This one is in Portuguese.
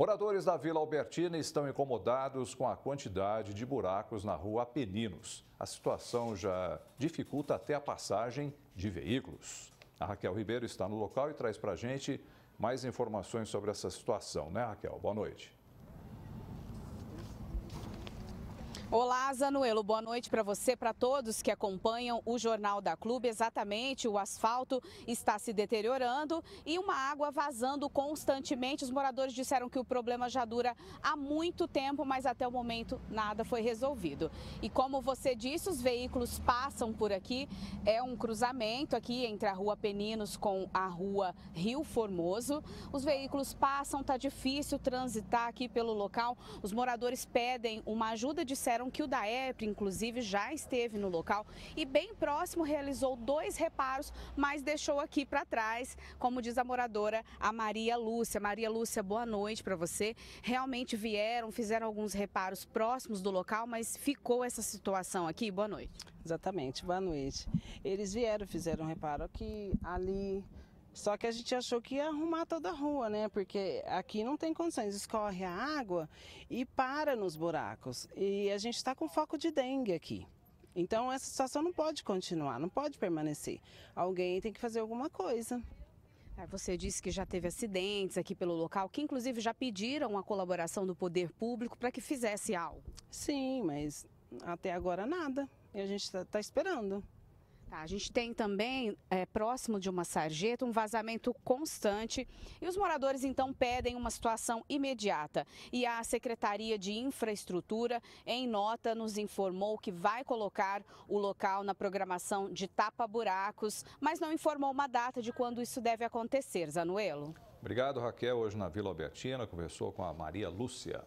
Moradores da Vila Albertina estão incomodados com a quantidade de buracos na rua Apeninos. A situação já dificulta até a passagem de veículos. A Raquel Ribeiro está no local e traz para a gente mais informações sobre essa situação, né, Raquel? Boa noite. Olá, Zanuelo. Boa noite para você, para todos que acompanham o Jornal da Clube. Exatamente, o asfalto está se deteriorando e uma água vazando constantemente. Os moradores disseram que o problema já dura há muito tempo, mas até o momento nada foi resolvido. E como você disse, os veículos passam por aqui. É um cruzamento aqui entre a Rua Peninos com a Rua Rio Formoso. Os veículos passam, tá difícil transitar aqui pelo local. Os moradores pedem uma ajuda de disseram que o DAEP, inclusive, já esteve no local e bem próximo realizou dois reparos, mas deixou aqui para trás, como diz a moradora, a Maria Lúcia. Maria Lúcia, boa noite para você. Realmente vieram, fizeram alguns reparos próximos do local, mas ficou essa situação aqui. Boa noite. Exatamente, boa noite. Eles vieram, fizeram um reparo aqui, ali, só que a gente achou que ia arrumar toda a rua, né? Porque aqui não tem condições, escorre a água e para nos buracos. E a gente está com foco de dengue aqui. Então essa situação não pode continuar, não pode permanecer. Alguém tem que fazer alguma coisa. É, você disse que já teve acidentes aqui pelo local, que inclusive já pediram a colaboração do poder público para que fizesse algo. Sim, mas até agora nada. E a gente está tá esperando. Tá, a gente tem também, é, próximo de uma sarjeta, um vazamento constante e os moradores então pedem uma situação imediata. E a Secretaria de Infraestrutura, em nota, nos informou que vai colocar o local na programação de tapa-buracos, mas não informou uma data de quando isso deve acontecer. Zanuelo. Obrigado, Raquel. Hoje na Vila Albertina conversou com a Maria Lúcia.